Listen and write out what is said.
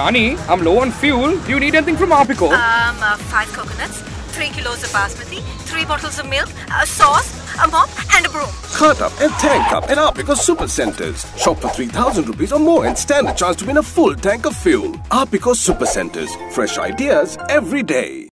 Shani, I'm low on fuel. Do you need anything from Arpico? Um, uh, five coconuts, three kilos of basmati, three bottles of milk, a sauce, a mop, and a broom. Cut up and tank up at Arpico Super Centers. Shop for 3,000 rupees or more and stand a chance to win a full tank of fuel. Arpico Super Centers. Fresh ideas every day.